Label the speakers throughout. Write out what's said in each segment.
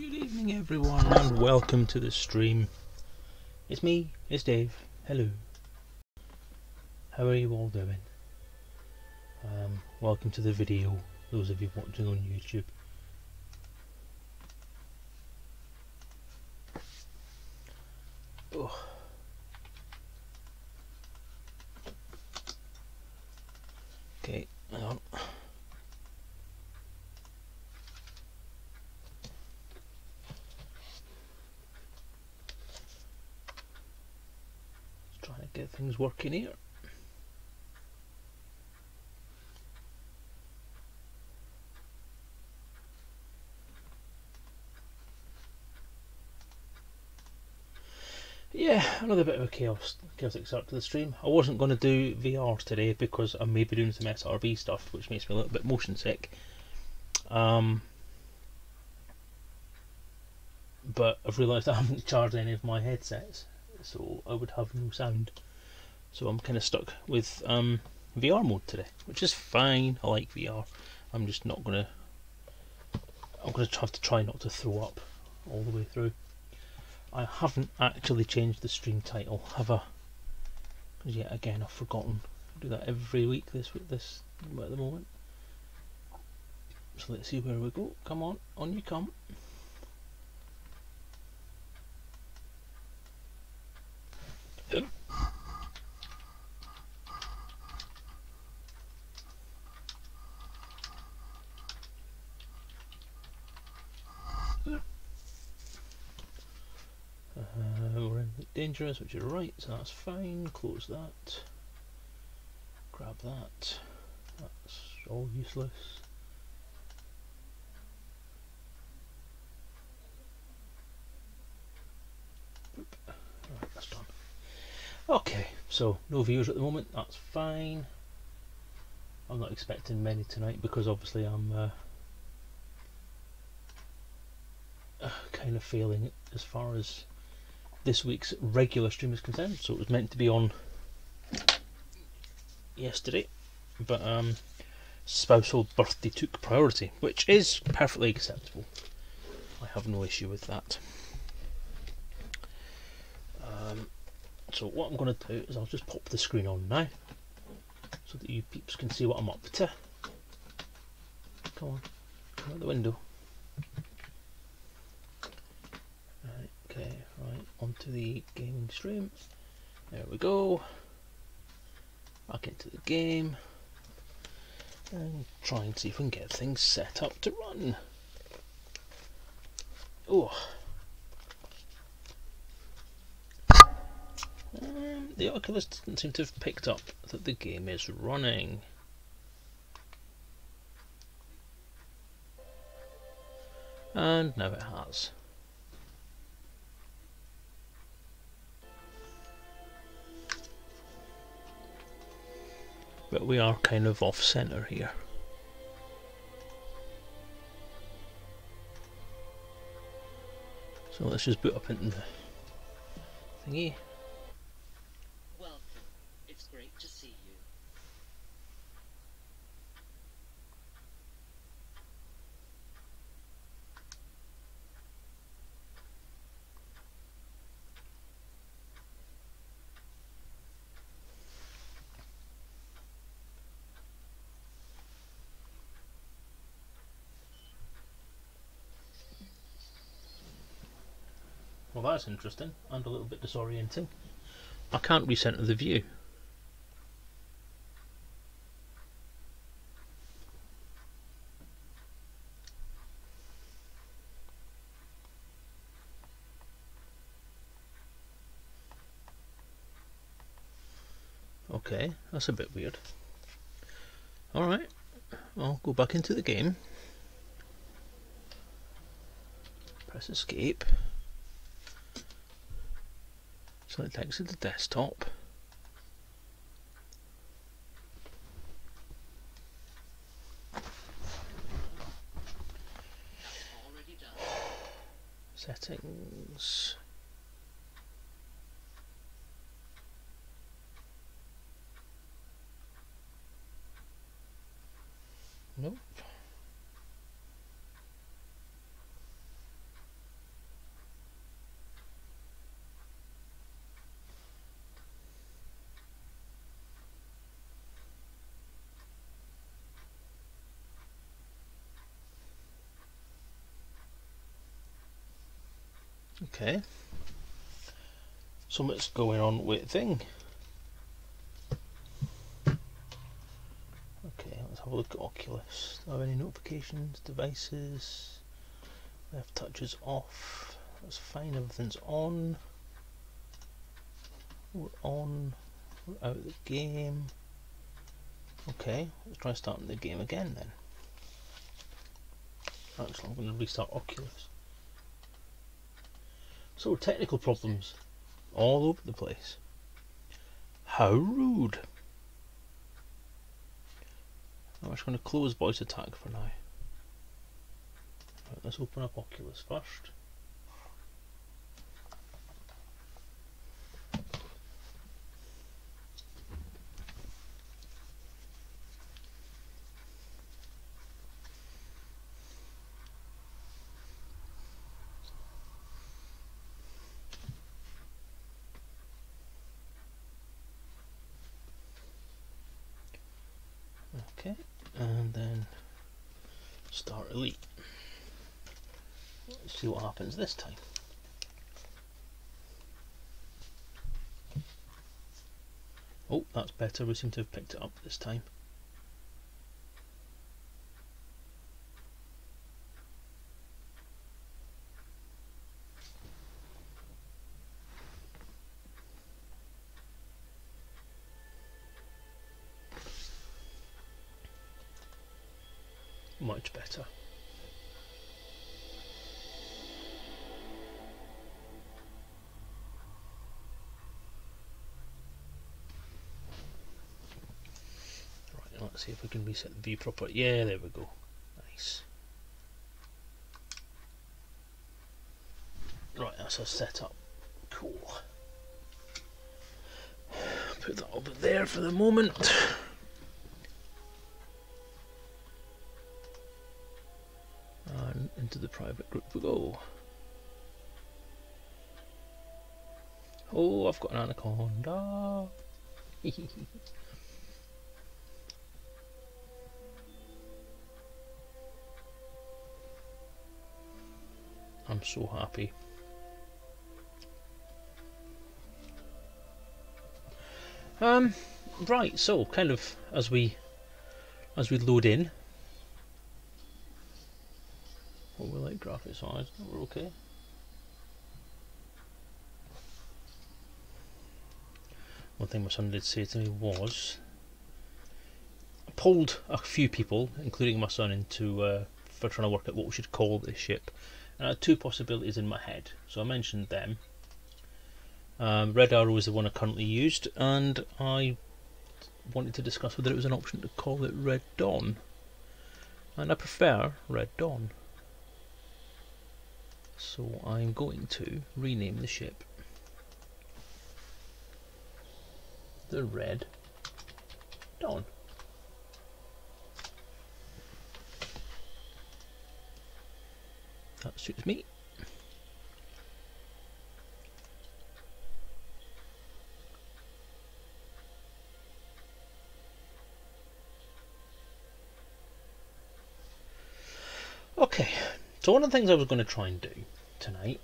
Speaker 1: Good evening, everyone, and welcome to the stream. It's me, it's Dave. Hello. How are you all doing? Um, welcome to the video, those of you watching on YouTube. Oh. Okay, hang on. Just working here. Yeah, another bit of a chaos, chaotic start to the stream. I wasn't going to do VR today because I may be doing some SRV stuff, which makes me a little bit motion sick. Um, but I've realised I haven't charged any of my headsets, so I would have no sound. So I'm kind of stuck with um, VR mode today, which is fine. I like VR. I'm just not gonna. I'm gonna have to try not to throw up all the way through. I haven't actually changed the stream title, have I? Because yet again, I've forgotten. I do that every week this week, this at the moment. So let's see where we go. Come on, on you come. Uh, we're in dangerous, which is right, so that's fine. Close that. Grab that. That's all useless. Alright, that's done. Okay, so no viewers at the moment, that's fine. I'm not expecting many tonight because obviously I'm uh, uh, kind of failing as far as this week's regular stream is concerned. So it was meant to be on yesterday, but um, spousal birthday took priority, which is perfectly acceptable. I have no issue with that. Um, so what I'm going to do is I'll just pop the screen on now, so that you peeps can see what I'm up to. Come on, come out the window. Right, okay, onto the gaming stream. There we go. Back into the game. And try and see if we can get things set up to run. Oh. Um, the Oculus doesn't seem to have picked up that the game is running. And now it has. But we are kind of off centre here. So let's just boot up into the thingy.
Speaker 2: Welcome. It's great to see you.
Speaker 1: Well, that's interesting and a little bit disorienting. I can't recenter the view. Okay, that's a bit weird. Alright, I'll go back into the game. Press escape. Select exit the desktop.
Speaker 2: Already done.
Speaker 1: Settings. Nope. Okay. So what's going on with thing? Okay, let's have a look at Oculus. Do I have any notifications, devices? Left touches off. That's fine, everything's on. We're on. We're out of the game. Okay, let's try starting the game again then. Actually, I'm going to restart Oculus. So, technical problems all over the place. How rude. I'm just going to close voice attack for now. Right, let's open up Oculus first. Okay, and then start elite. Let's see what happens this time. Oh, that's better. We seem to have picked it up this time. Let's see if we can reset the view proper. Yeah, there we go. Nice. Right, that's our setup. Cool. Put that over there for the moment. And into the private group we go. Oh, I've got an anaconda. I'm so happy. Um, right. So, kind of as we as we load in, what we like graphics wise, we're okay. One thing my son did say to me was, I pulled a few people, including my son, into uh, for trying to work out what we should call this ship. And I had two possibilities in my head, so I mentioned them. Um, Red Arrow is the one I currently used, and I wanted to discuss whether it was an option to call it Red Dawn. And I prefer Red Dawn. So I'm going to rename the ship the Red Dawn. That suits me. Okay, so one of the things I was going to try and do tonight,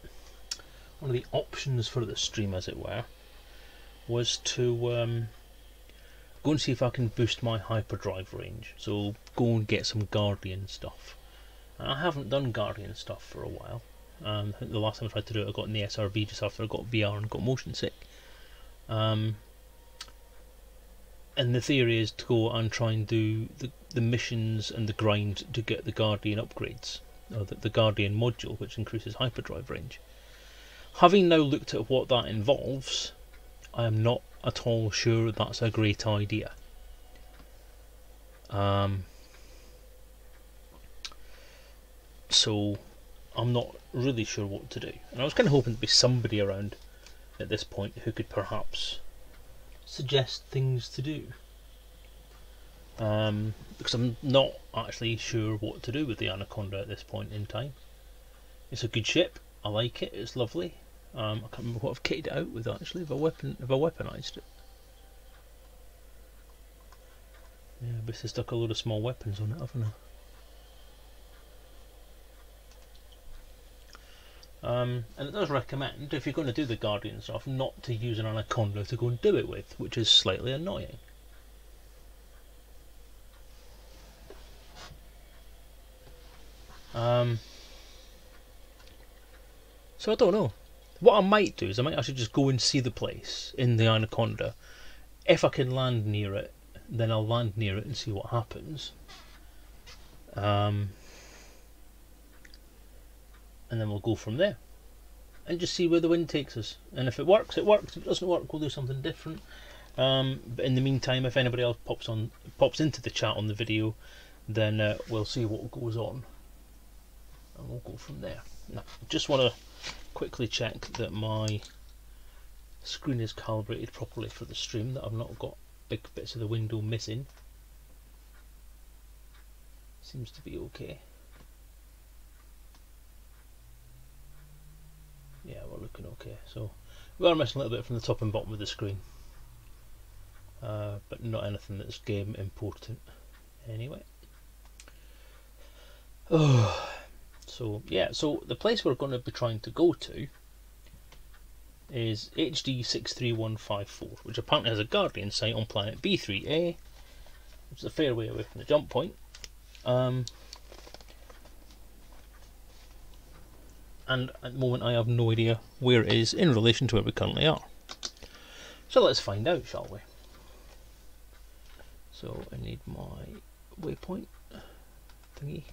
Speaker 1: one of the options for the stream as it were, was to um, go and see if I can boost my hyperdrive range. So go and get some Guardian stuff. I haven't done Guardian stuff for a while. Um, I think the last time I tried to do it I got in the SRV just after I got VR and got motion sick. Um, and the theory is to go and try and do the, the missions and the grind to get the Guardian upgrades, or the, the Guardian module, which increases hyperdrive range. Having now looked at what that involves, I am not at all sure that's a great idea. Um, so I'm not really sure what to do. And I was kind of hoping to be somebody around at this point who could perhaps suggest things to do. Um, because I'm not actually sure what to do with the Anaconda at this point in time. It's a good ship. I like it. It's lovely. Um, I can't remember what I've kitted it out with actually. Have I weapon? Have I weaponized it? Yeah, I basically stuck a load of small weapons on it, haven't Um, and it does recommend, if you're going to do the Guardian stuff, not to use an Anaconda to go and do it with, which is slightly annoying. Um, so I don't know. What I might do is I might actually just go and see the place in the Anaconda. If I can land near it, then I'll land near it and see what happens. Um, and then we'll go from there and just see where the wind takes us. And if it works, it works. If it doesn't work, we'll do something different. Um, but in the meantime, if anybody else pops on, pops into the chat on the video, then uh, we'll see what goes on, and we'll go from there. Now, just want to quickly check that my screen is calibrated properly for the stream. That I've not got big bits of the window missing. Seems to be okay. Yeah, we're looking okay. So we are missing a little bit from the top and bottom of the screen. Uh, but not anything that's game important anyway. Oh, so yeah, so the place we're going to be trying to go to is HD 63154, which apparently has a Guardian site on planet B3A, which is a fair way away from the jump point. Um, and at the moment I have no idea where it is in relation to where we currently are. So let's find out, shall we? So I need my waypoint thingy.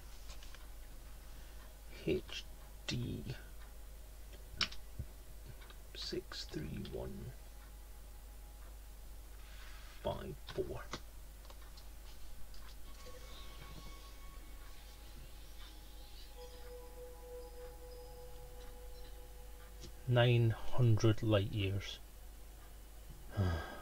Speaker 1: HD six three one five four. Nine hundred light years.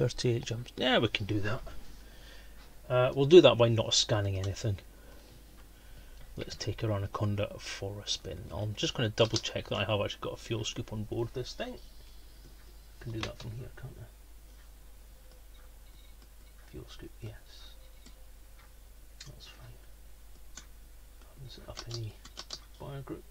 Speaker 1: 38 jumps. Yeah, we can do that. Uh, we'll do that by not scanning anything. Let's take her Anaconda for a spin. I'm just going to double check that I have actually got a fuel scoop on board this thing. Can do that from here, can't I? Fuel scoop, yes. That's fine. Happens up any bio group.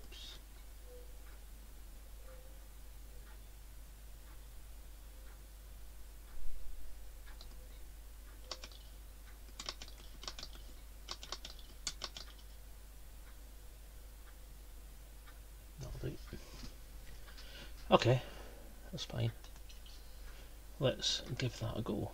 Speaker 1: Okay, that's fine. Let's give that a go.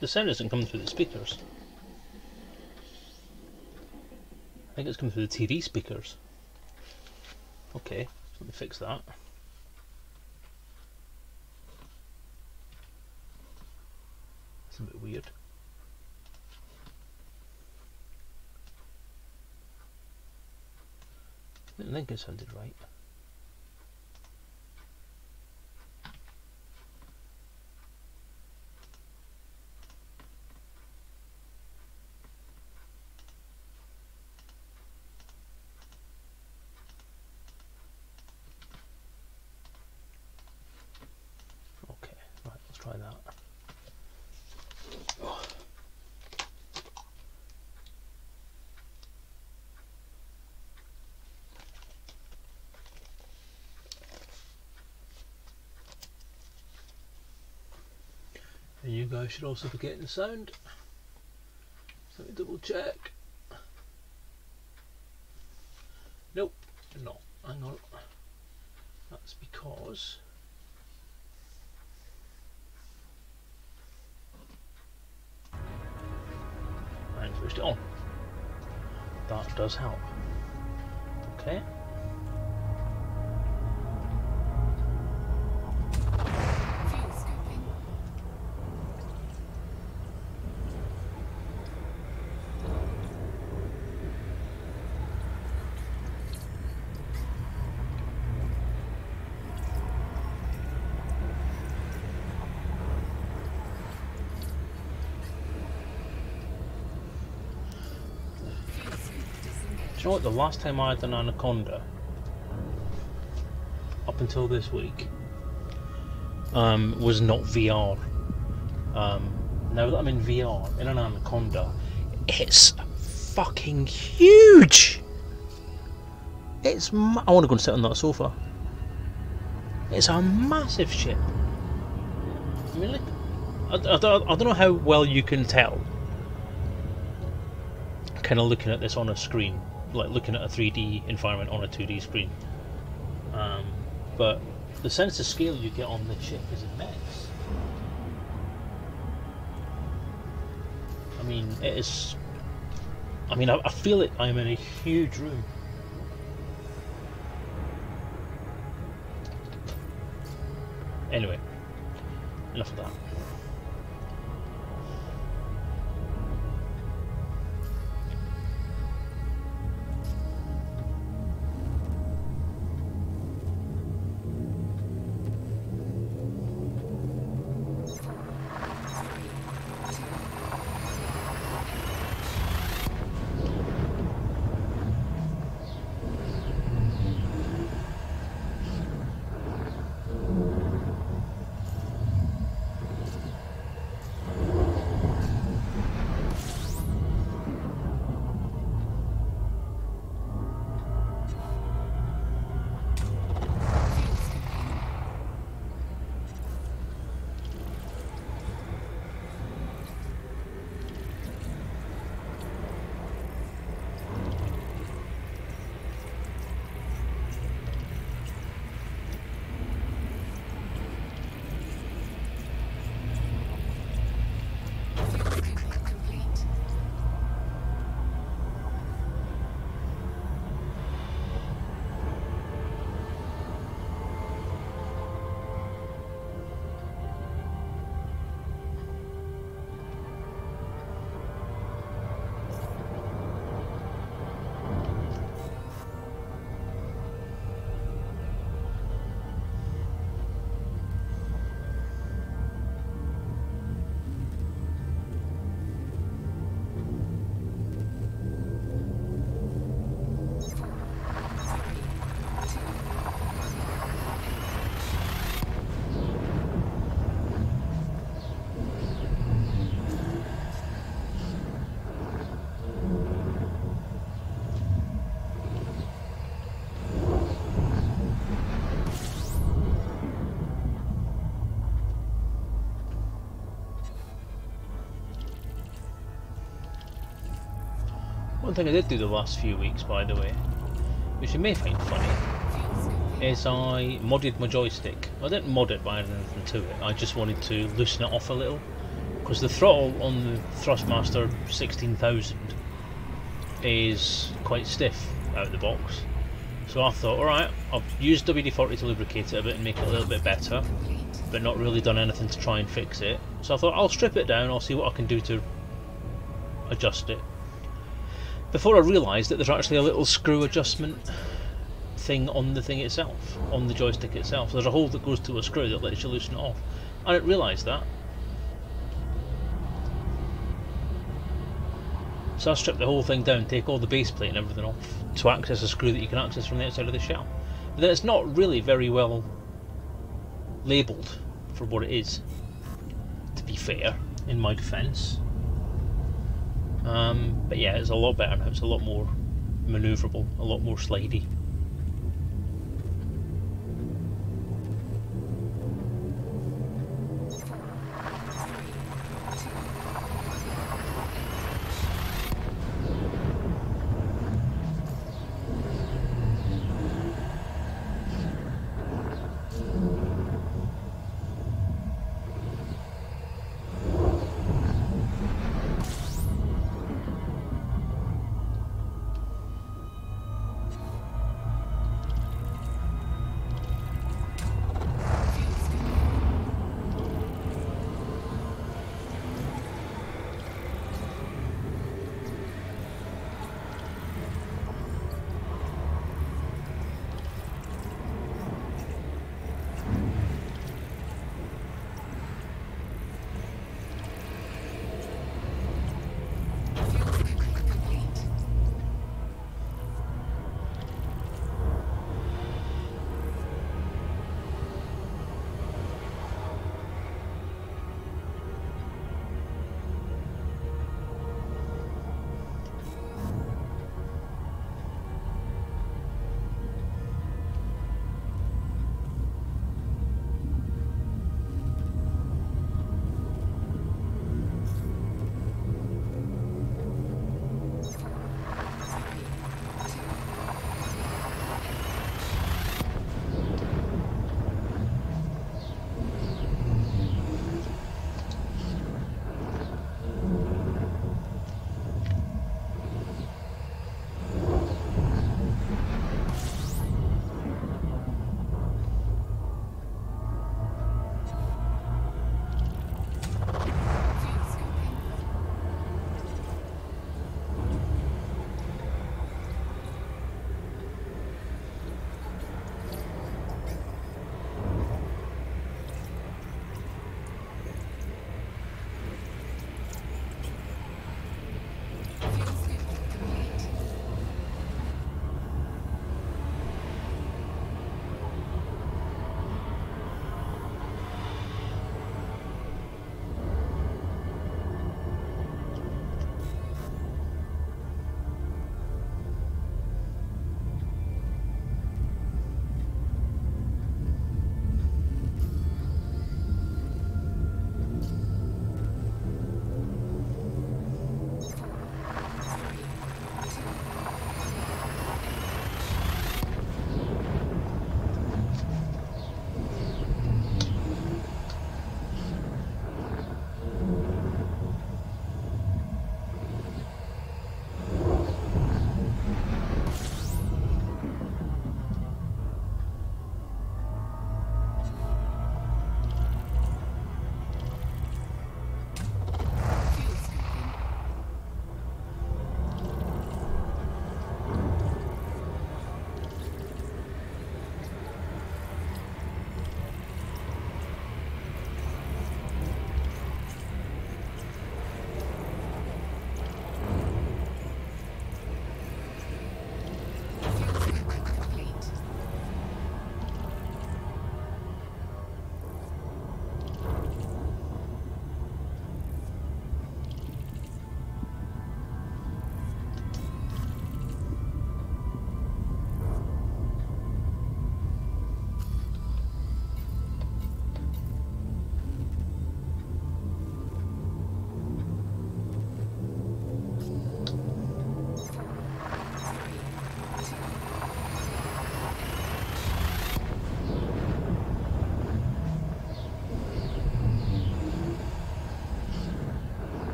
Speaker 1: The sound isn't coming through the speakers. I think it's coming through the TV speakers. Okay, let me fix that. It's a bit weird. I didn't think it sounded right. Okay, right, let's try that. And you guys should also be getting the sound. So let me double check. Nope, not. Hang on. That's because. I switched it on. That does help. The last time I had an anaconda, up until this week, um, was not VR. Um, now that I'm in VR in an anaconda, it's fucking huge. It's. I want to go and sit on that sofa. It's a massive ship. I mean, look. I, I, I don't know how well you can tell. Kind of looking at this on a screen, like looking at a 3D environment on a 2D screen. Um, but the sense of scale you get on this ship is immense. I mean, it is. I mean, I, I feel it. I'm in a huge room. Thing I did do the last few weeks, by the way, which you may find funny, is I modded my joystick. I didn't mod it by anything to it. I just wanted to loosen it off a little because the throttle on the Thrustmaster 16000 is quite stiff out of the box. So I thought, alright, I've used WD-40 to lubricate it a bit and make it a little bit better, but not really done anything to try and fix it. So I thought, I'll strip it down, I'll see what I can do to adjust it. Before I realised that there's actually a little screw adjustment thing on the thing itself, on the joystick itself. There's a hole that goes to a screw that lets you loosen it off. I didn't realise that. So I stripped the whole thing down, take all the base plate and everything off to access a screw that you can access from the outside of the shell. But then it's not really very well labelled for what it is, to be fair, in my defence. Um, but yeah, it's a lot better now, it's a lot more manoeuvrable, a lot more slidey.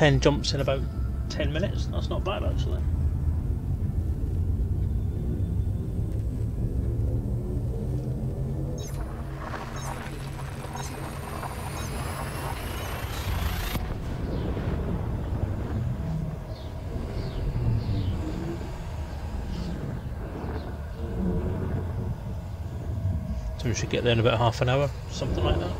Speaker 1: 10 jumps in about 10 minutes. That's not bad actually. So we should get there in about half an hour, something like that.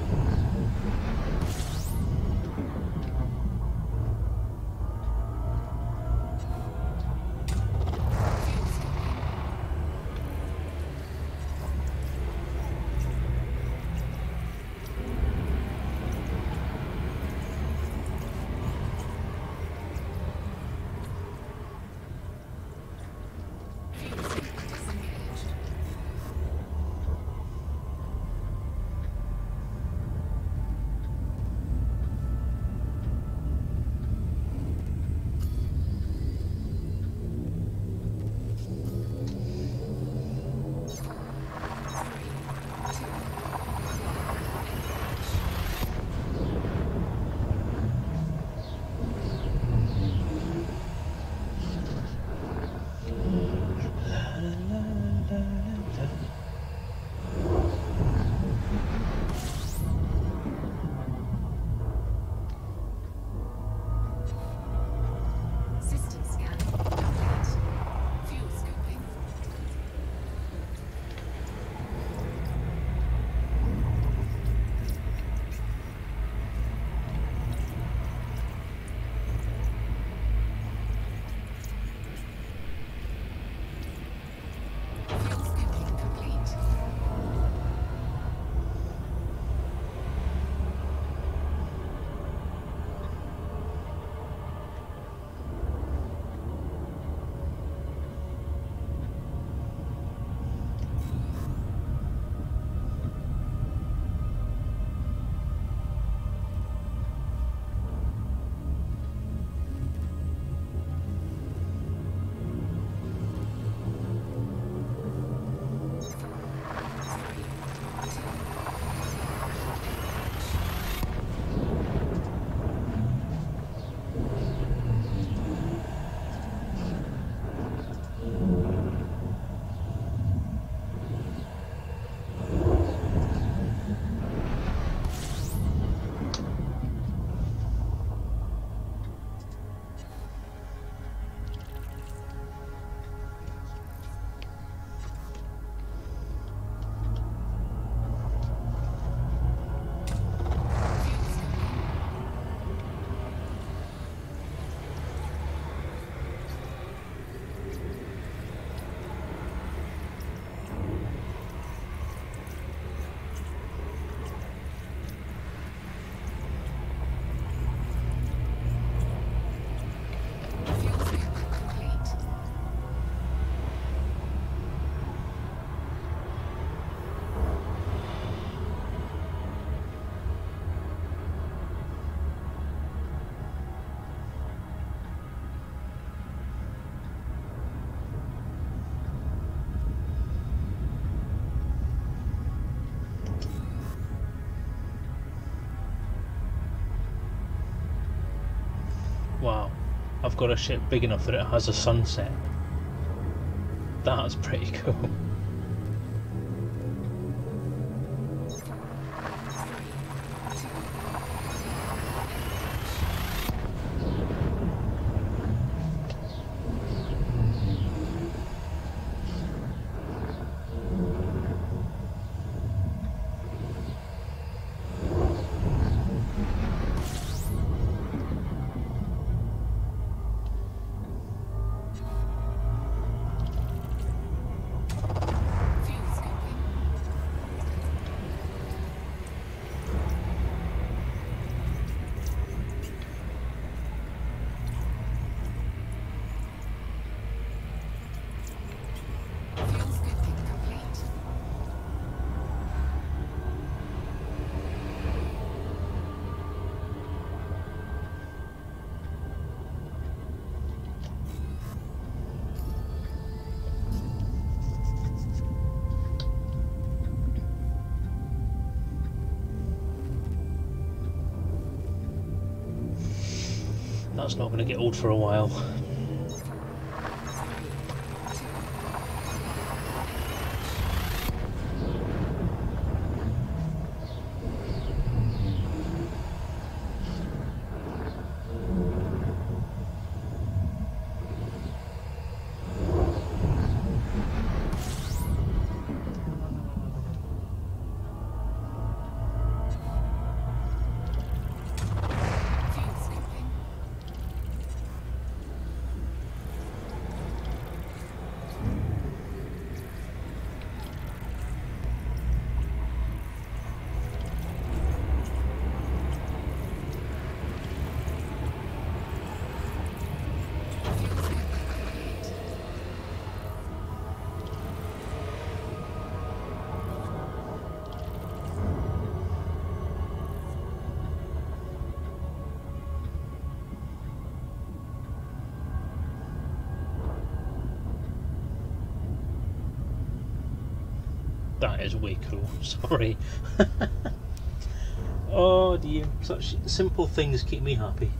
Speaker 1: Got a ship big enough that it has a sunset. That's pretty cool. Not going to get old for a while. Sorry. oh dear, such simple things keep me happy.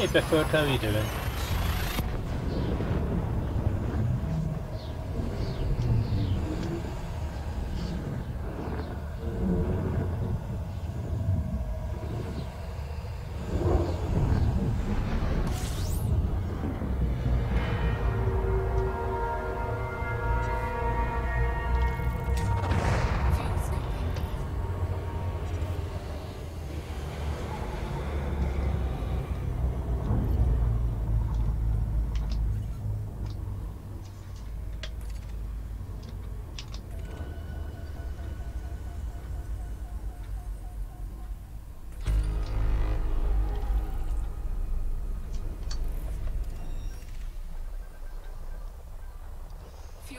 Speaker 1: Hey Bifford, how are you doing?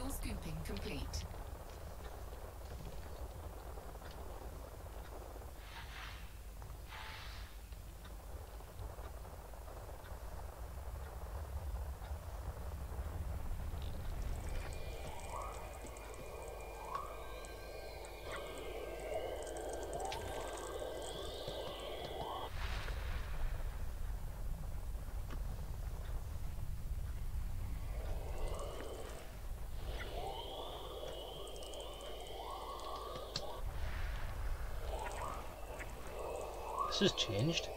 Speaker 3: Scooping complete.
Speaker 1: Has changed.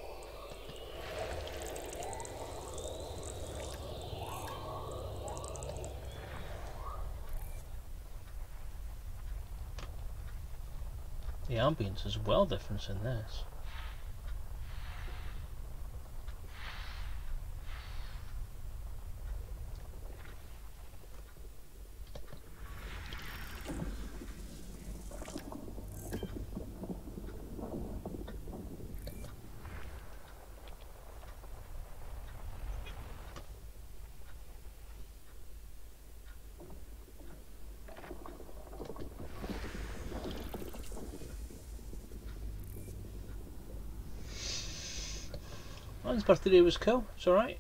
Speaker 1: The ambience is well different in this. Birthday was cool. It's alright.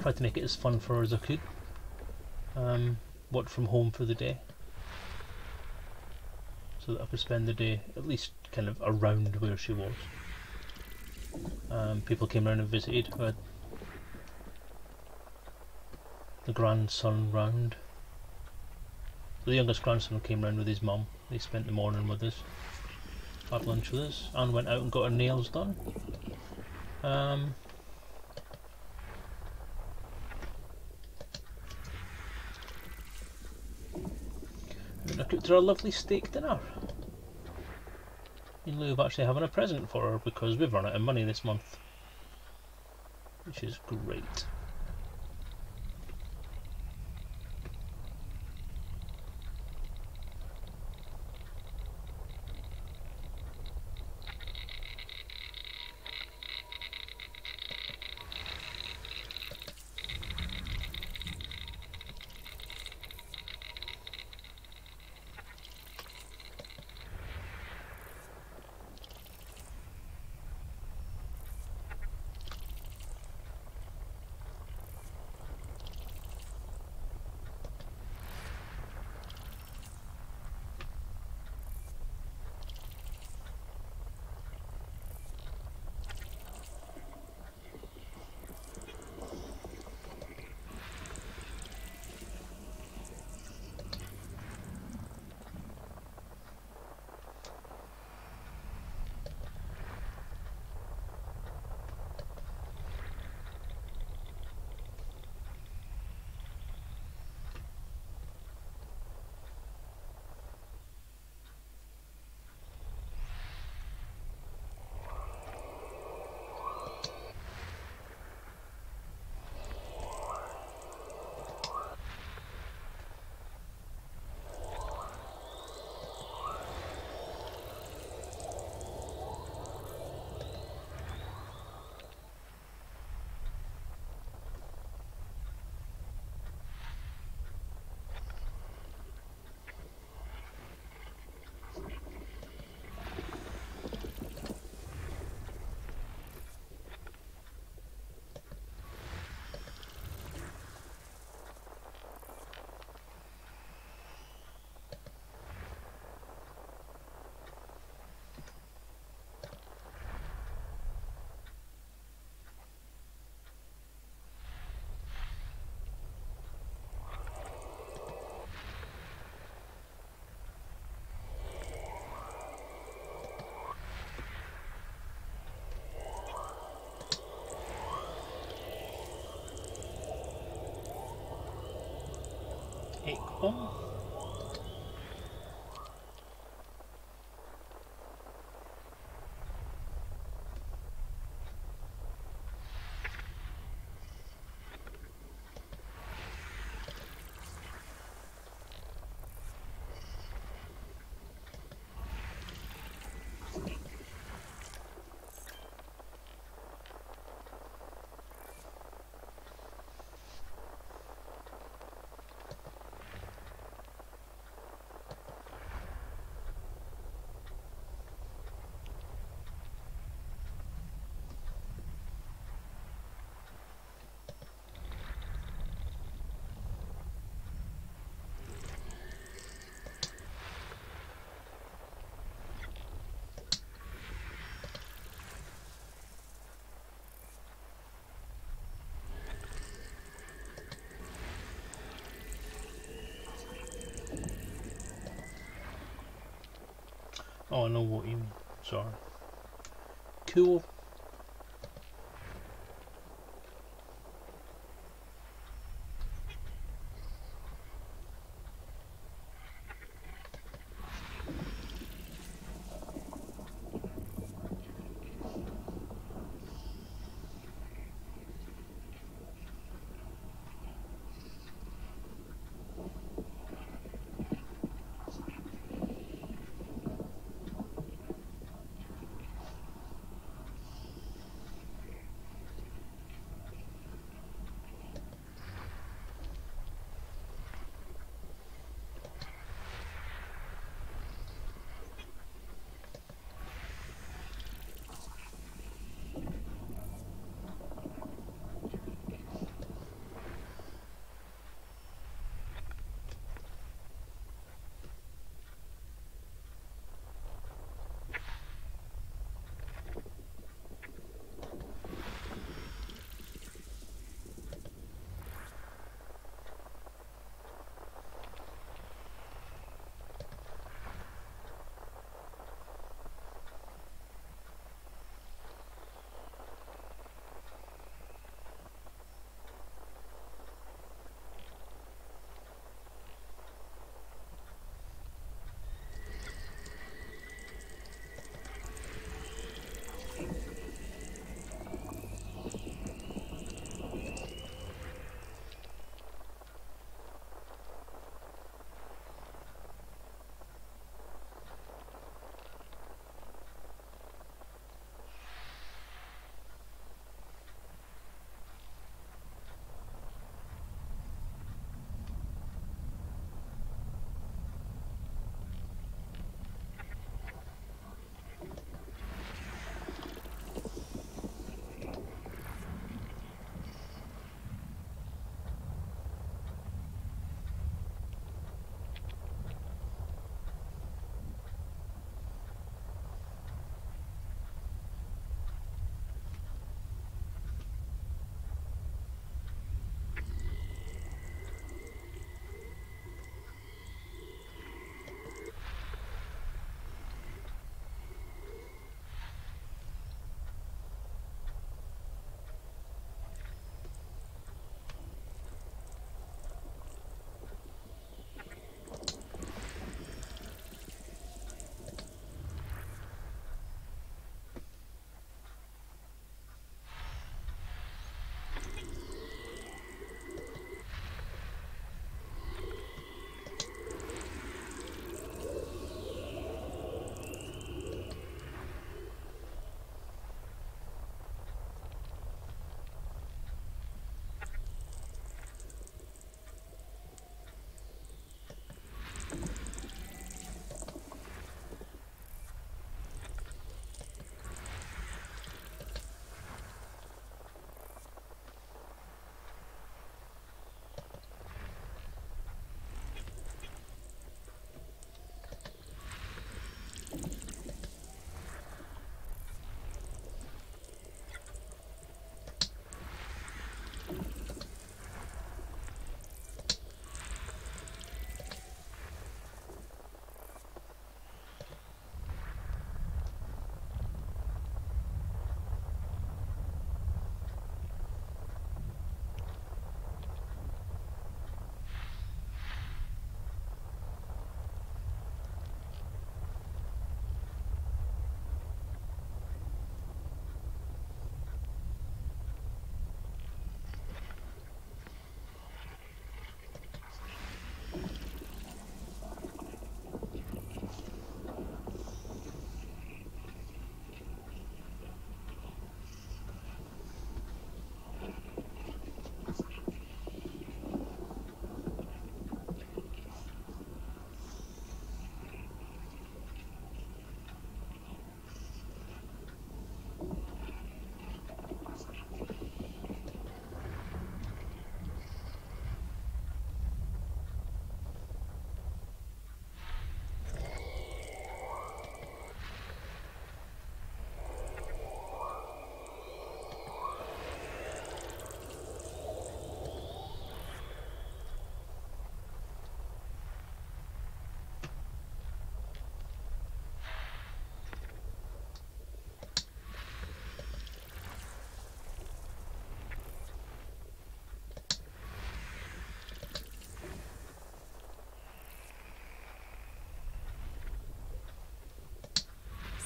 Speaker 1: Tried to make it as fun for her as I could. Um, worked from home for the day. So that I could spend the day at least kind of around where she was. Um, people came round and visited. We had the grandson round. The youngest grandson came round with his mum. They spent the morning with us had lunch with us and went out and got her nails done. Um, and I cooked her a lovely steak dinner. In lieu of actually having a present for her because we've run out of money this month. Which is great. Ekbom. Oh, I know what you mean. Sorry. Cool.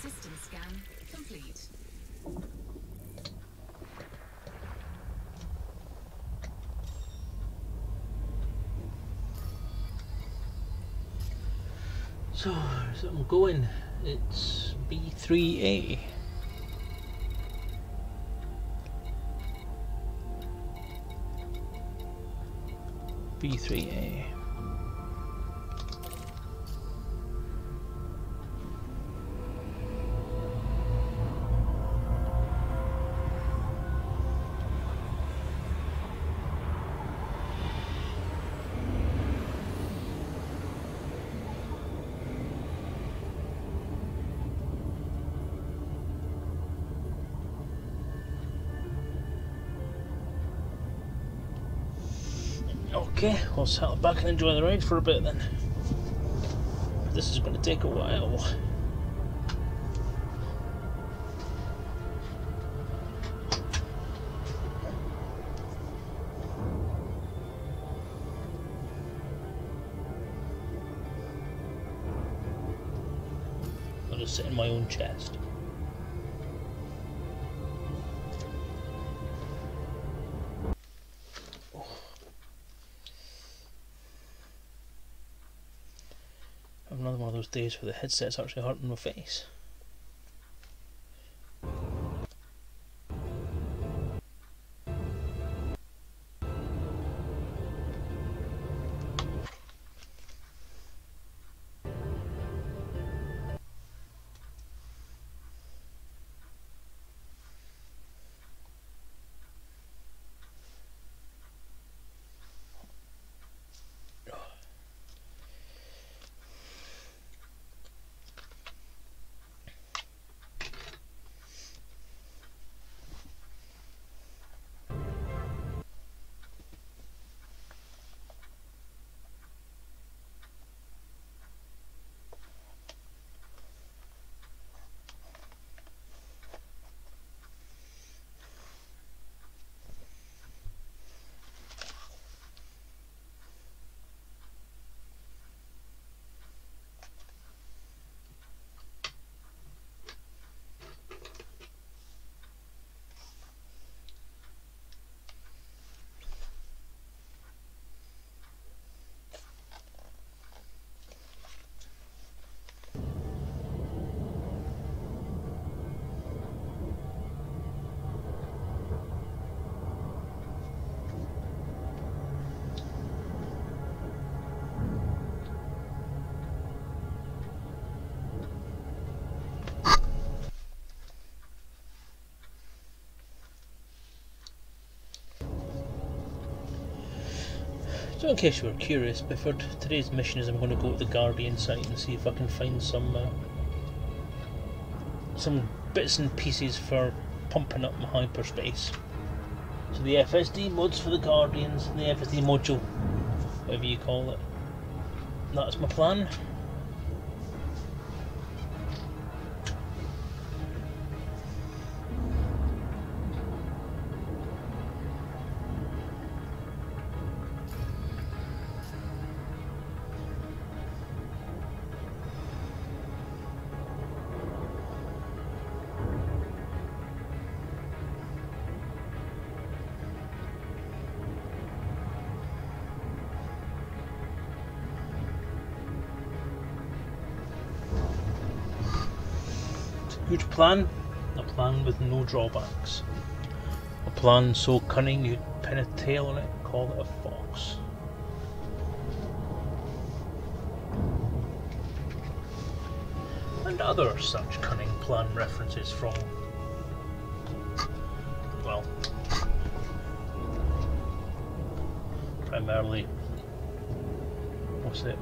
Speaker 3: Scan complete.
Speaker 1: So, so I'm going. It's B3A. B3A. We'll settle back and enjoy the ride for a bit then. This is going to take a while. I'll just sit in my own chest. Days where the headset's actually hurting my face. So, in case you were curious, before t- today's mission is I'm going to go to the Guardian site and see if I can find some uh, some bits and pieces for pumping up my hyperspace. So the FSD mods for the Guardians, and the FSD module, whatever you call it. That's my plan. Plan, a plan with no drawbacks. A plan so cunning you'd pin a tail on it and call it a fox. And other such cunning plan references from, well, primarily, what's it?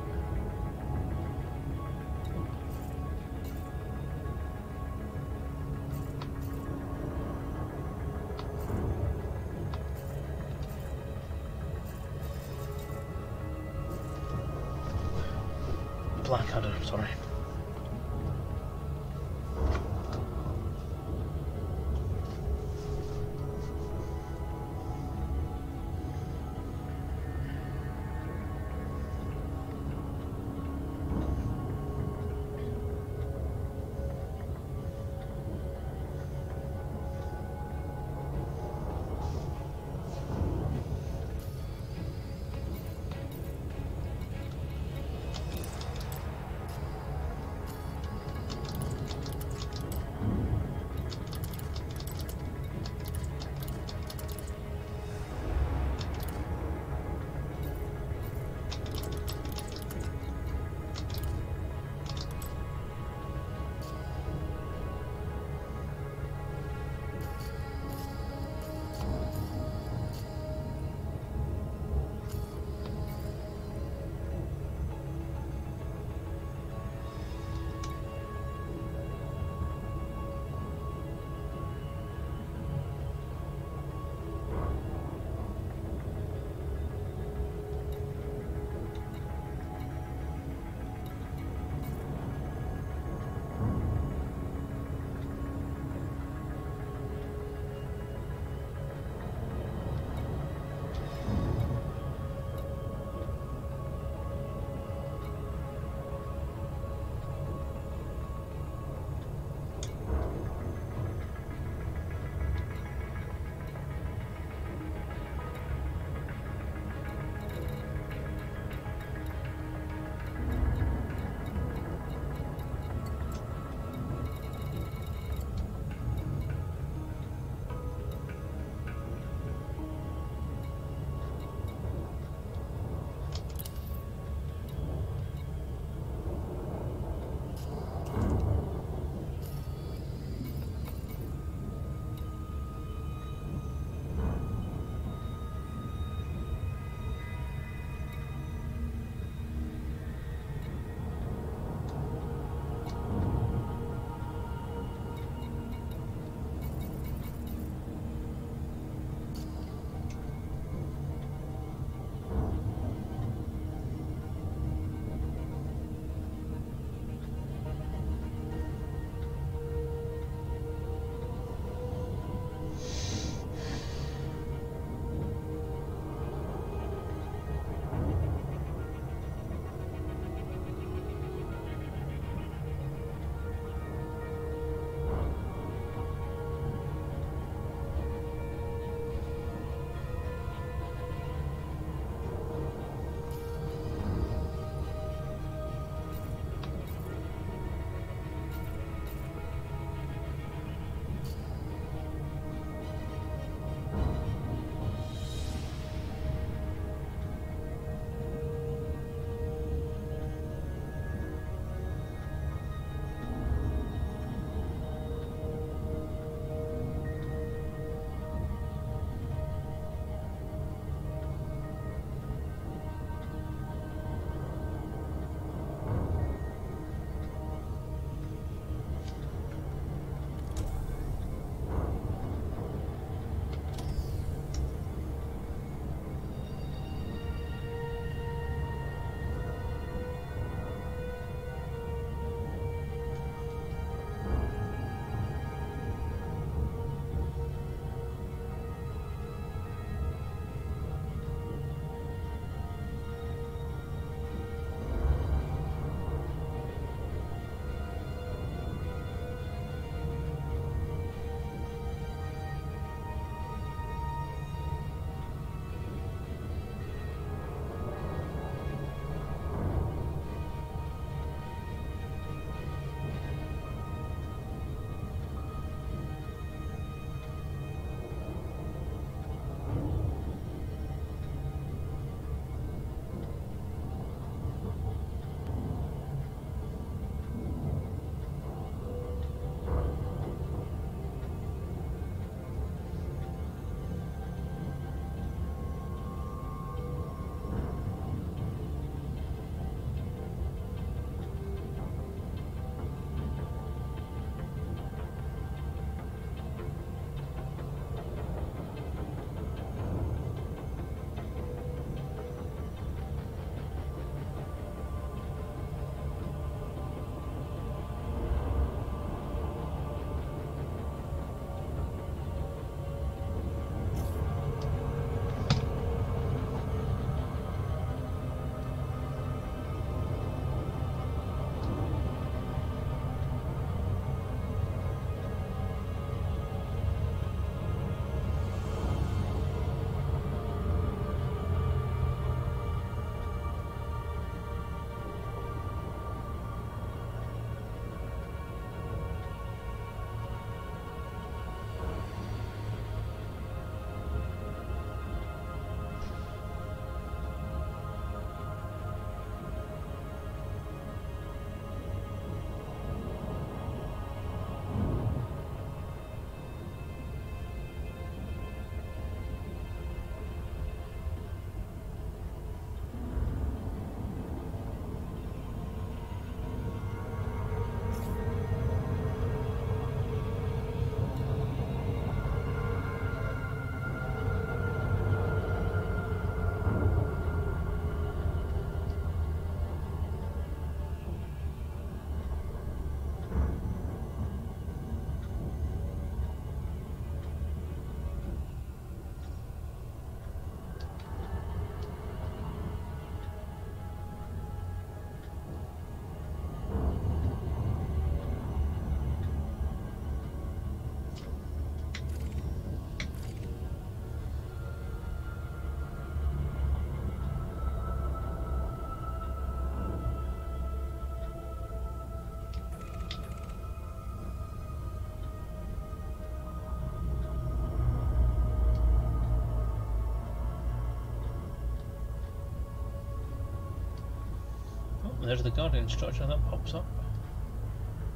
Speaker 1: There's the guardian structure that pops up.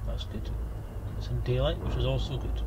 Speaker 1: That's good. It's in daylight, which is also good.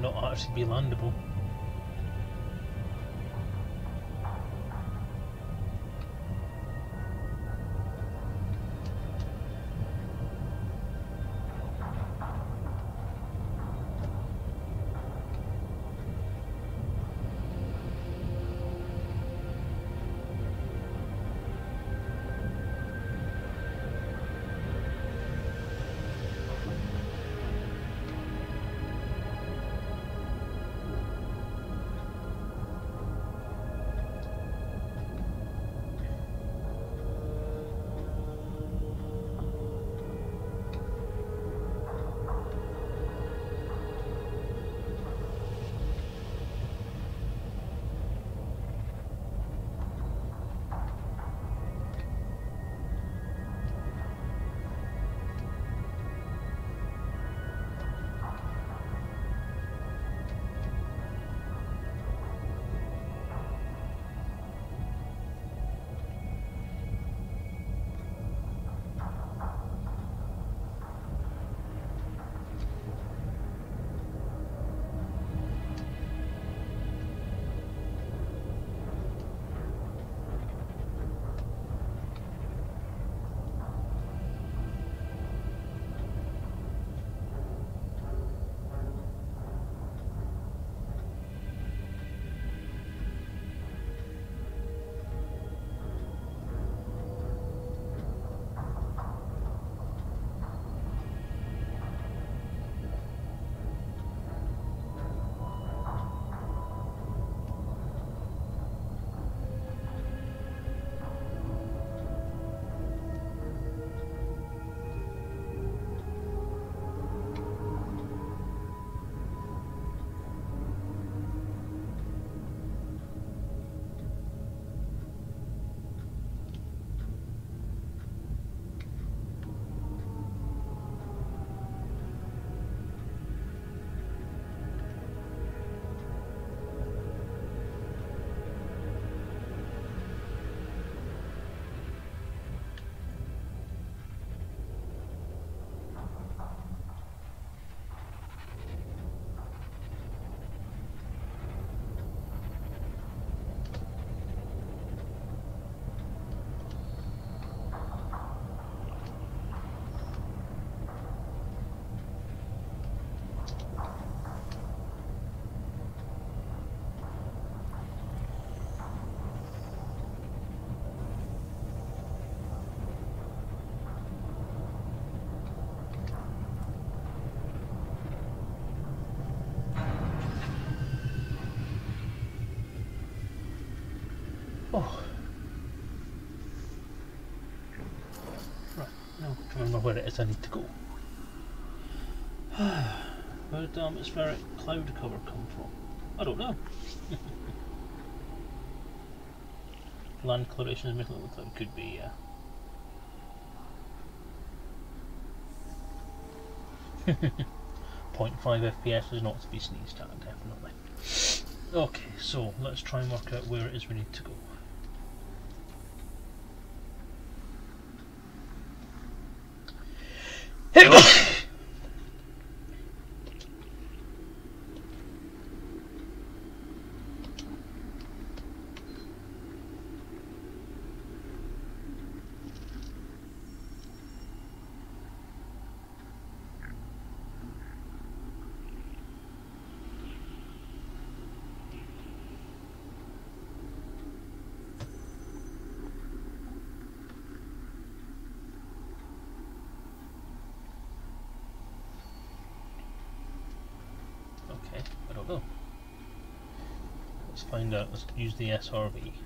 Speaker 1: Not actually be landable. Remember where it is I need to go. Where did the atmospheric cloud cover come from? I don't know. Land coloration is making it look like it could be, yeah. 0.5 FPS is not to be sneezed at, definitely. Okay, so let's try and work out where it is we need to go. Okay, I don't know. Find out. Let's use the SRV.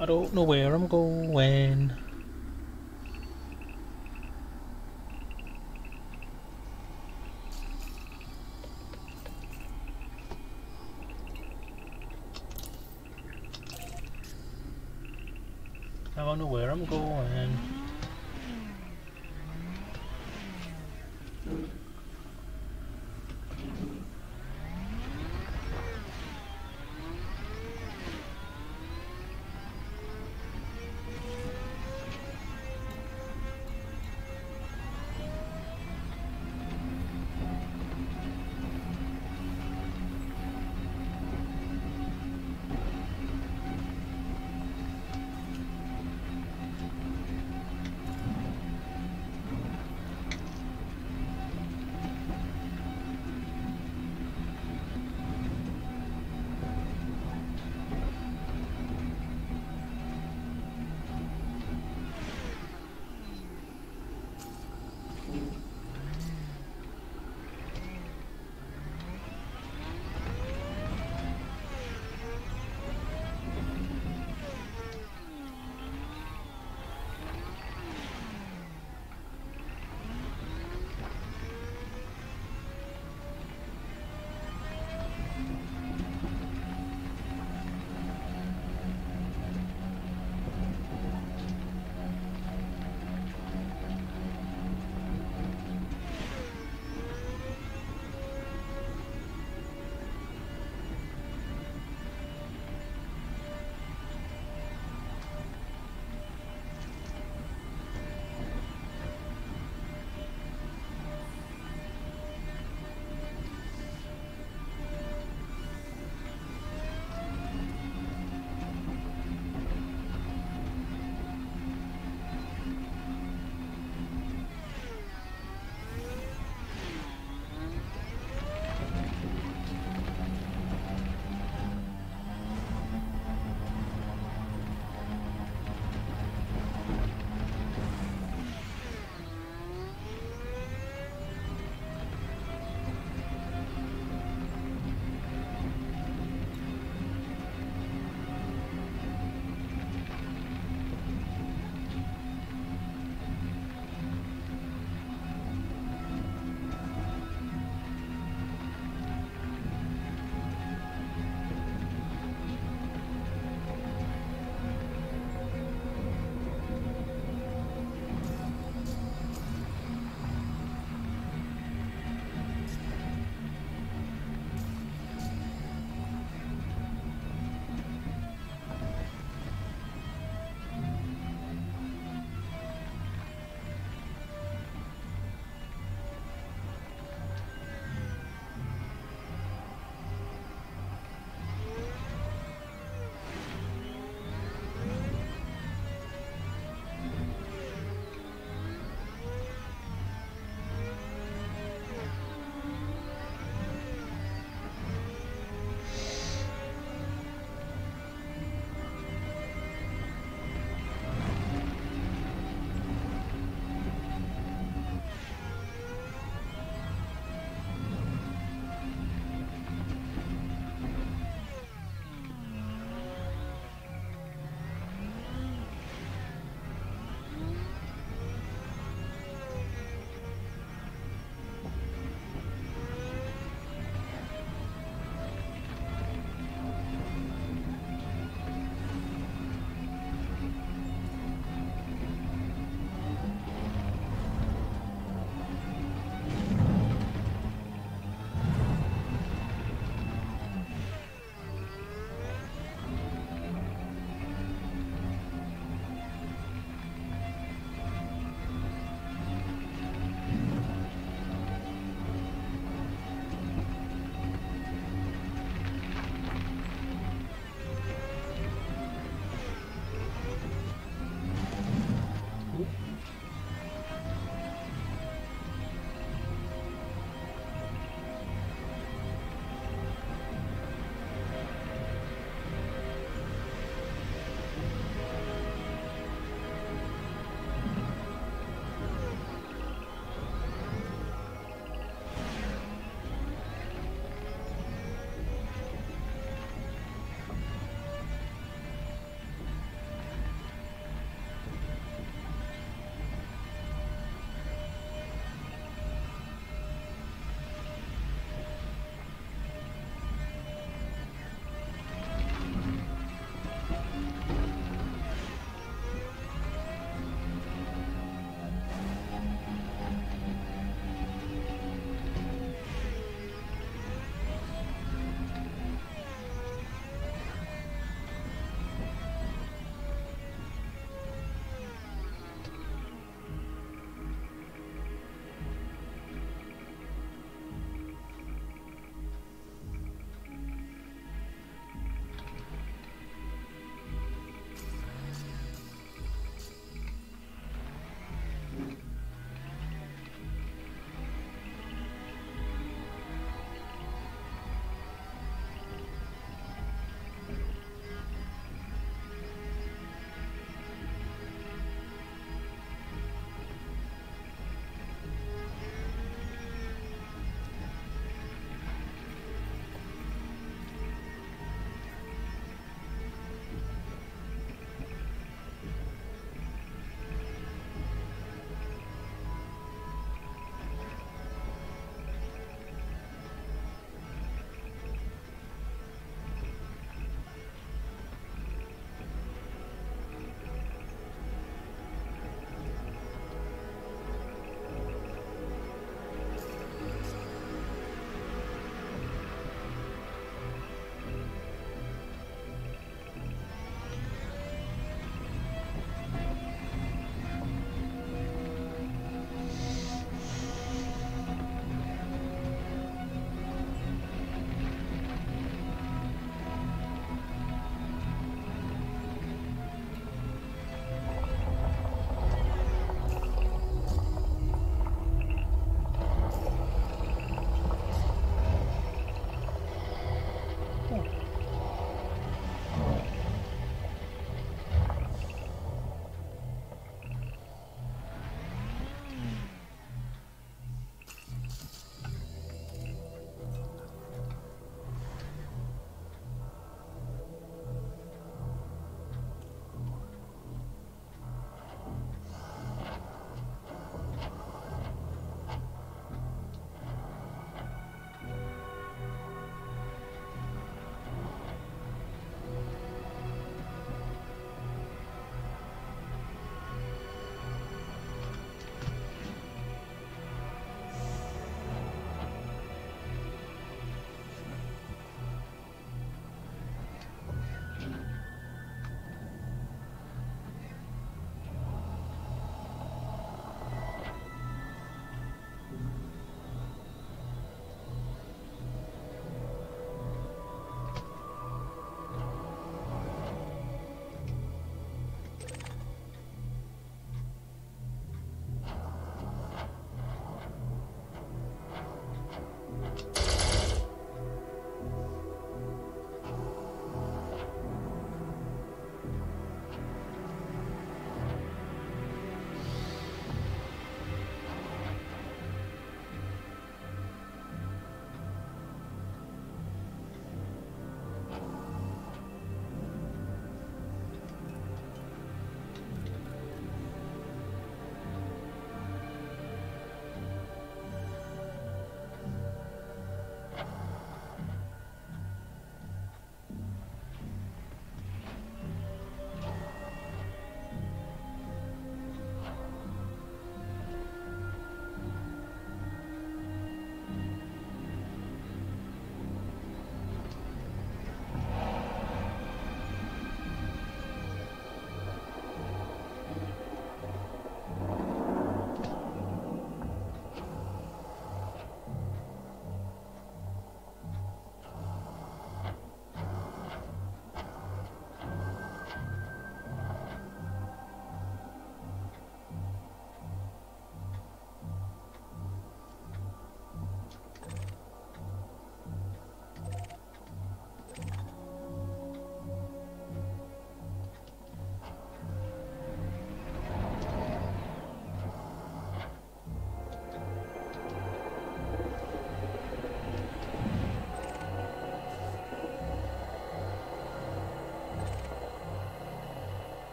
Speaker 1: I don't know where I'm going. I don't know where I'm going.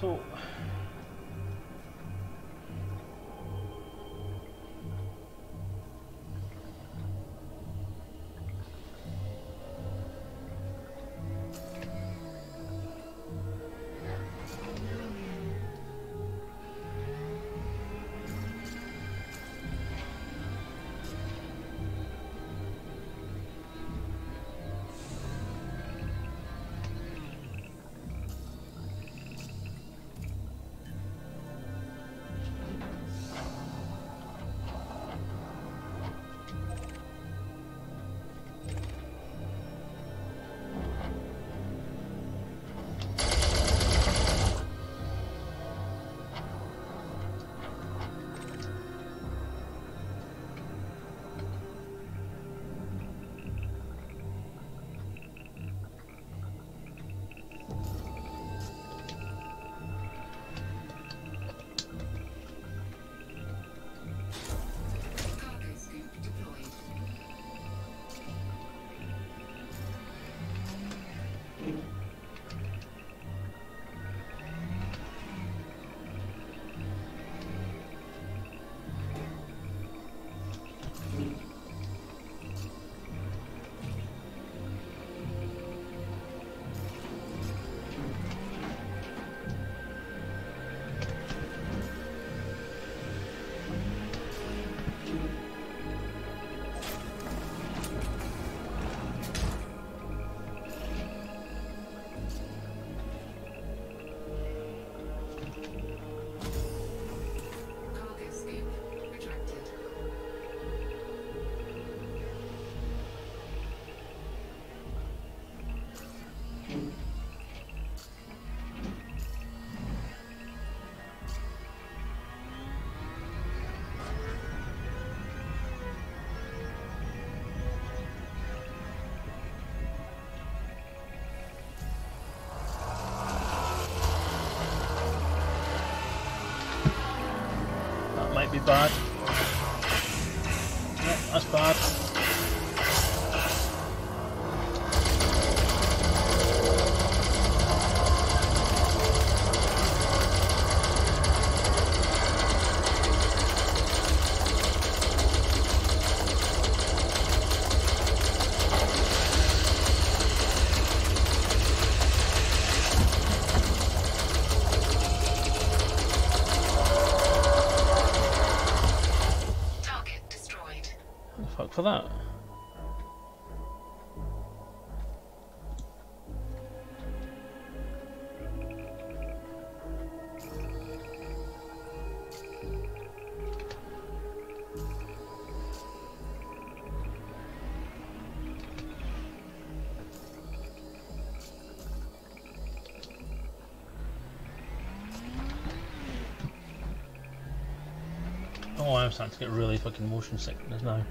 Speaker 1: So. Bad. Yeah, that's bad. Get really fucking motion sickness now.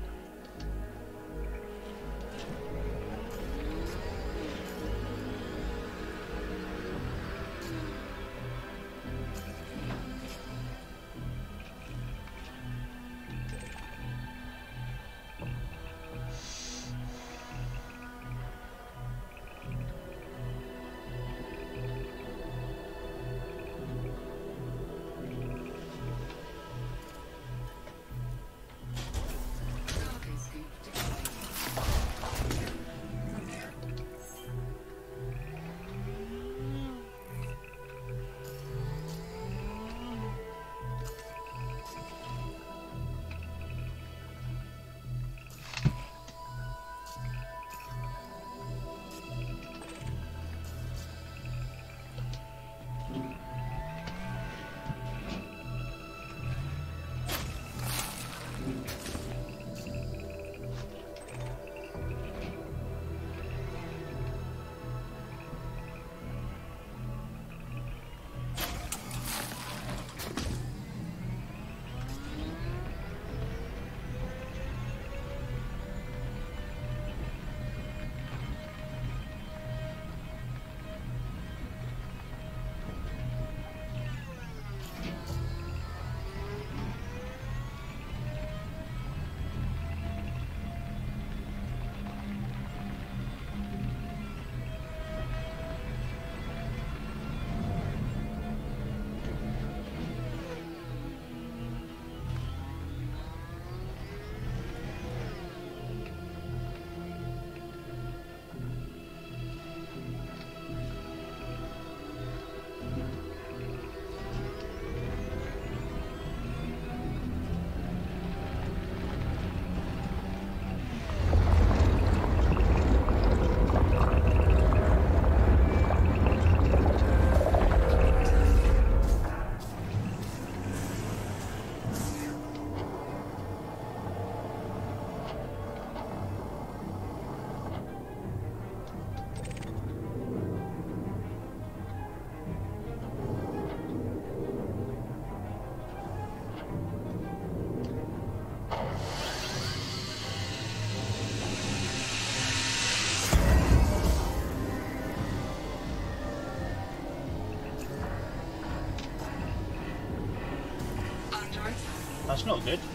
Speaker 1: Not good.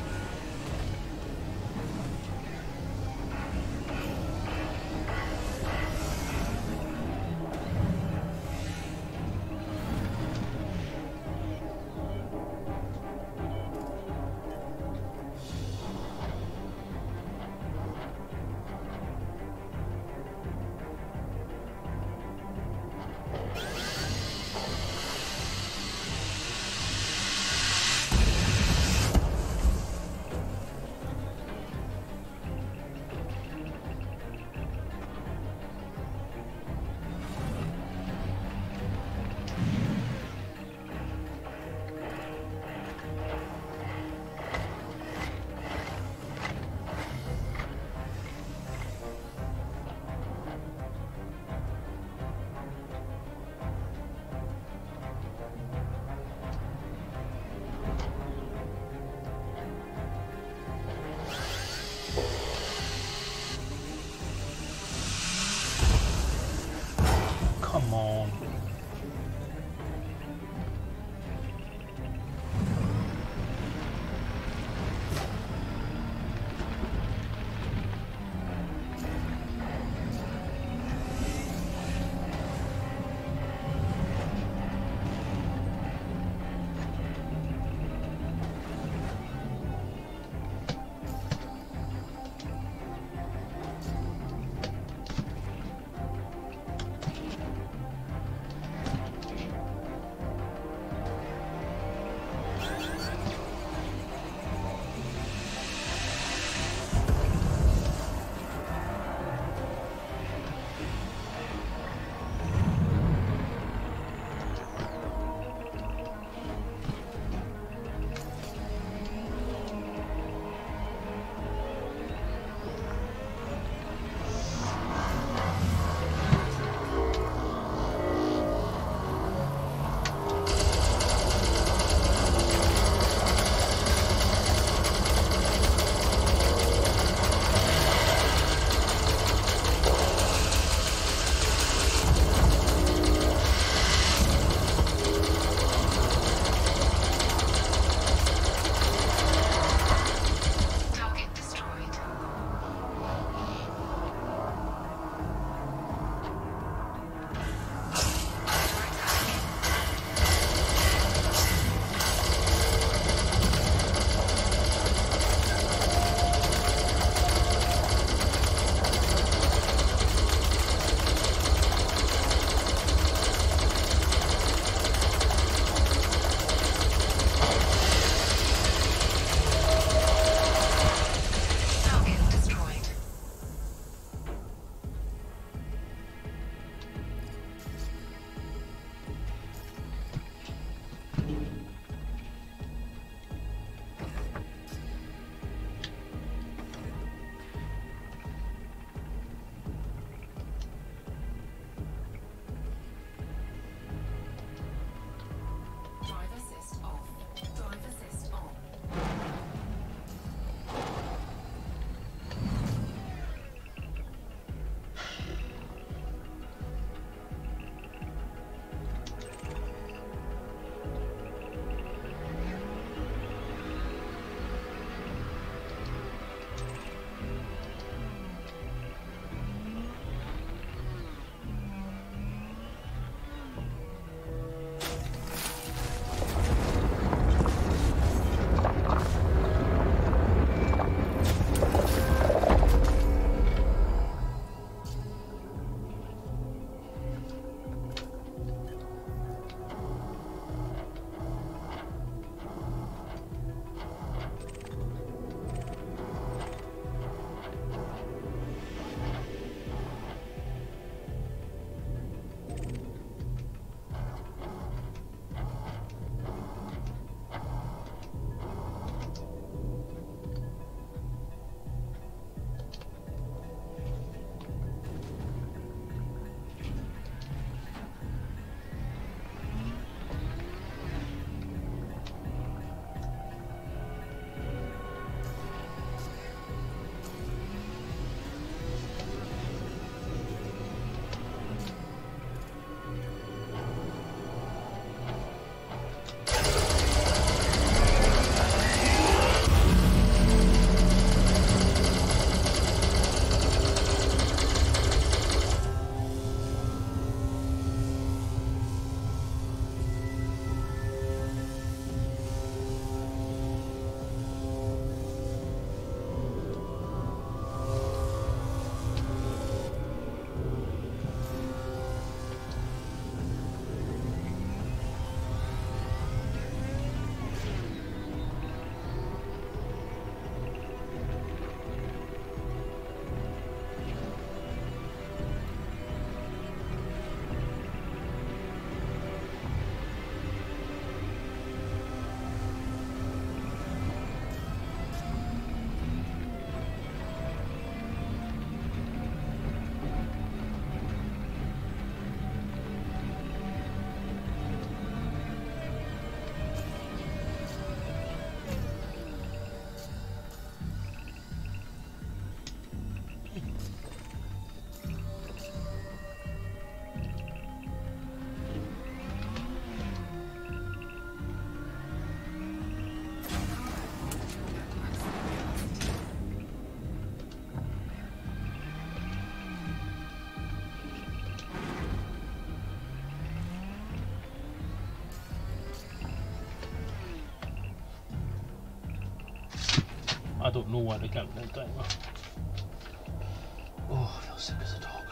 Speaker 1: Don't know where the countdown timer. Oh, I feel sick as a dog.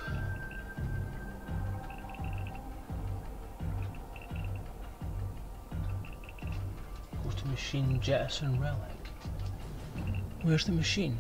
Speaker 1: Go to machine jettison relic. Where's the machine?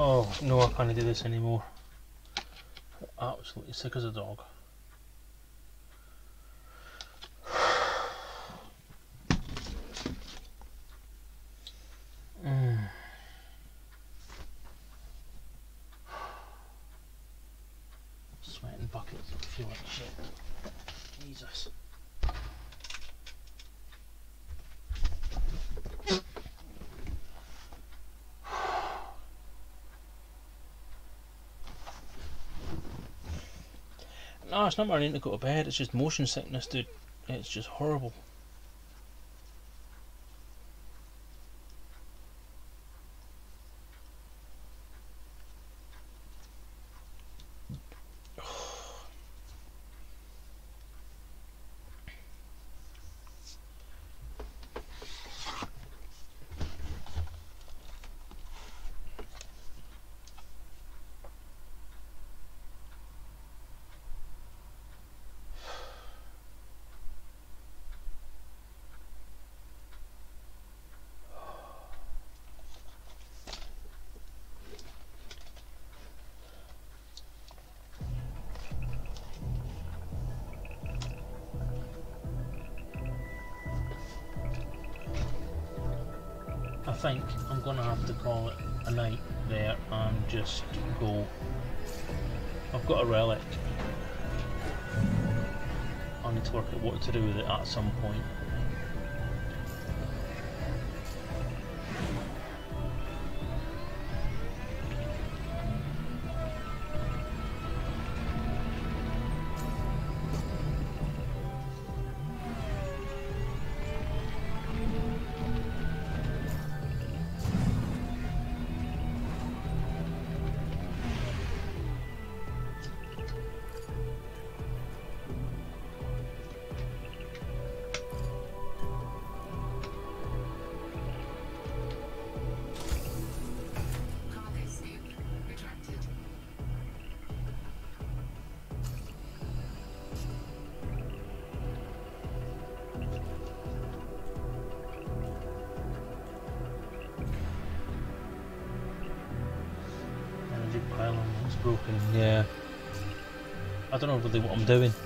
Speaker 1: Oh no, I can't do this anymore. Absolutely sick as a dog. Sweating buckets, I feel like shit. Jesus. No, it's not my need to go to bed, it's just motion sickness, dude. It's just horrible. Think I'm gonna have to call it a night there and just go. I've got a relic. I need to work out what to do with it at some point. I don't know really what I'm doing.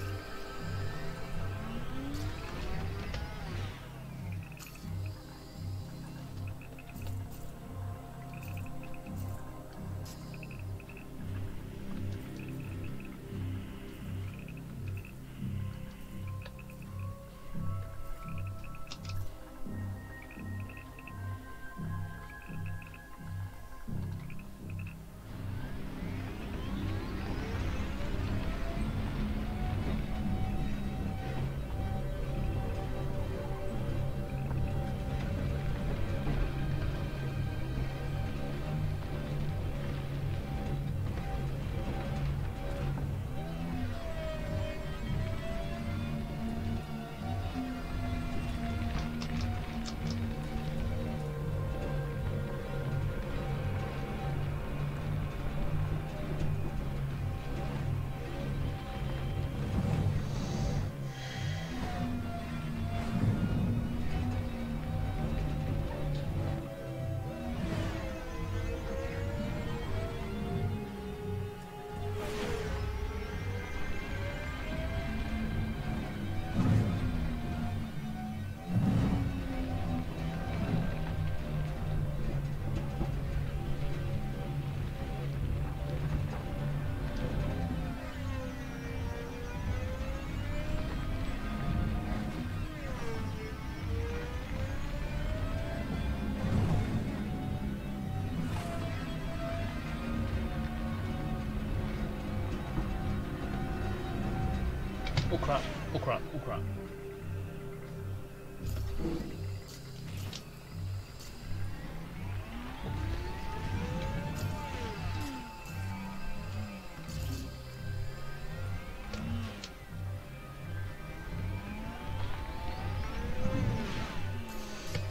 Speaker 1: Crap, oh crap.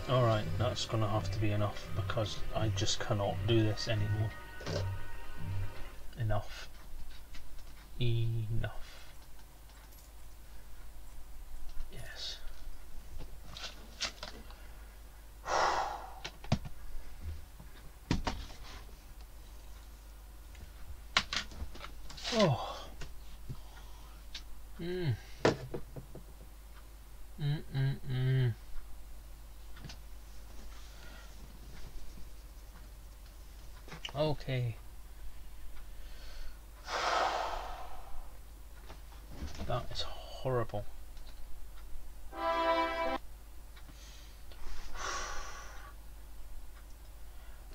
Speaker 1: Alright, that's gonna have to be enough because I just cannot do this anymore. Enough. Enough. Yes. Oh. Mm. Mm mm mm. Okay. That is horrible.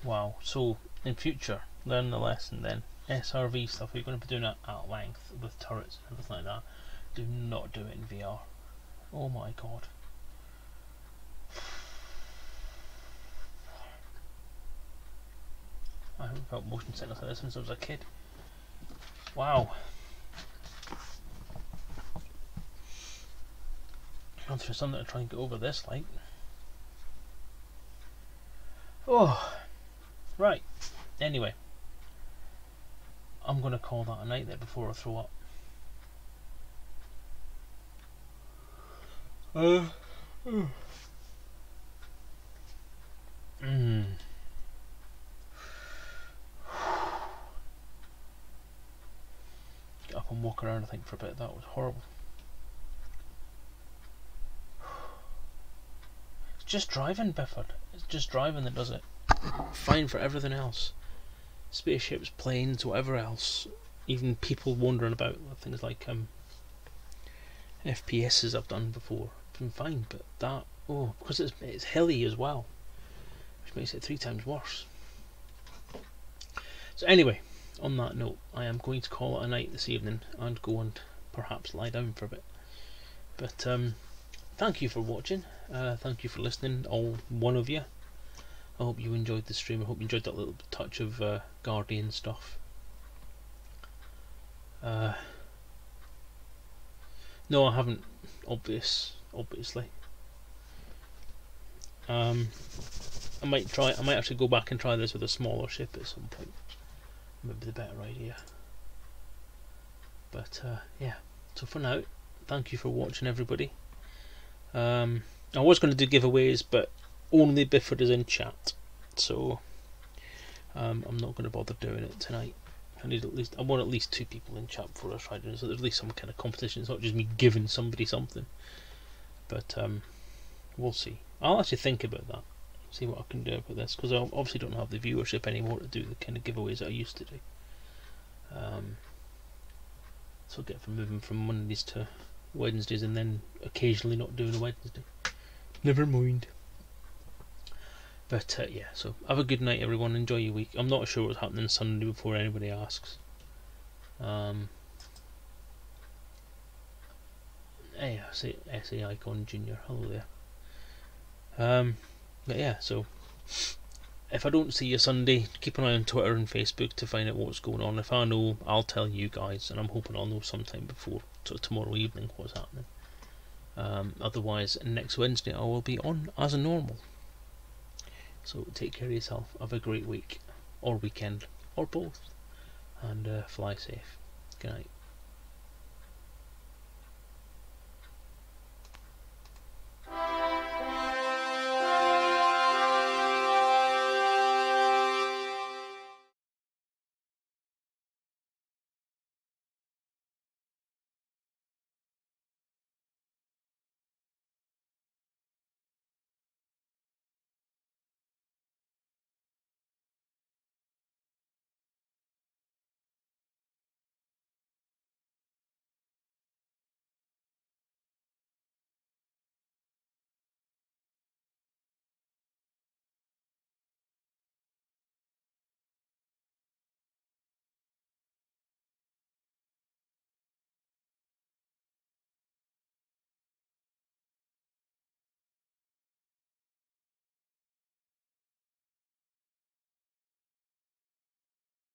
Speaker 1: Wow. So in future, learn the lesson then. SRV stuff, you're going to be doing it at length with turrets and everything like that. Do not do it in VR. Oh my god. I haven't felt motion sickness like this since I was a kid. Wow. Gone through something to try and get over this, like. Oh, right. Anyway, I'm gonna call that a night there before I throw up. Uh. Mm. Get up and walk around, I think, for a bit. That was horrible. It's just driving, Bifford. It's just driving that does it. Fine for everything else. Spaceships, planes, whatever else. Even people wandering about, things like um, FPSs I've done before. Been fine, but that, oh, because it's, it's hilly as well. Which makes it three times worse. So anyway, on that note, I am going to call it a night this evening and go and perhaps lie down for a bit. But um, thank you for watching. Uh, thank you for listening, all one of you. I hope you enjoyed the stream. I hope you enjoyed that little touch of uh, Guardian stuff. Uh, no, I haven't. Obvious, obviously. Um, I might try. I might actually go back and try this with a smaller ship at some point. Maybe the better idea. But uh, yeah. So for now, thank you for watching, everybody. Um, I was going to do giveaways, but only Bifford is in chat, so um, I'm not going to bother doing it tonight. I need at least I want at least two people in chat before I try so there's at least some kind of competition. It's not just me giving somebody something. But um, we'll see. I'll actually think about that. See what I can do about this because I obviously don't have the viewership anymore to do the kind of giveaways that I used to do. Um, so I'll get from moving from Mondays to Wednesdays and then occasionally not doing a Wednesday. Never mind. But uh, yeah, so have a good night, everyone. Enjoy your week. I'm not sure what's happening Sunday before anybody asks. Um, yeah, say SA Icon Junior. Hello there. Um, yeah, so if I don't see you Sunday, keep an eye on Twitter and Facebook to find out what's going on. If I know, I'll tell you guys, and I'm hoping I'll know sometime before of tomorrow evening what's happening. Um, otherwise, next Wednesday I will be on as a normal. So take care of yourself. Have a great week, or weekend, or both, and uh, fly safe. Good night.